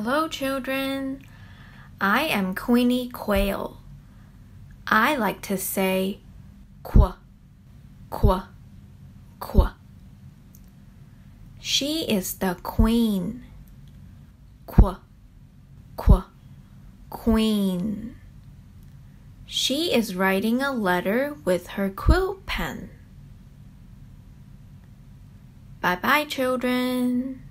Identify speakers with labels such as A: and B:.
A: Hello, children. I am Queenie Quail. I like to say qua, qua, qua. She is the queen. Qua, qua, queen. She is writing a letter with her quill pen. Bye bye, children.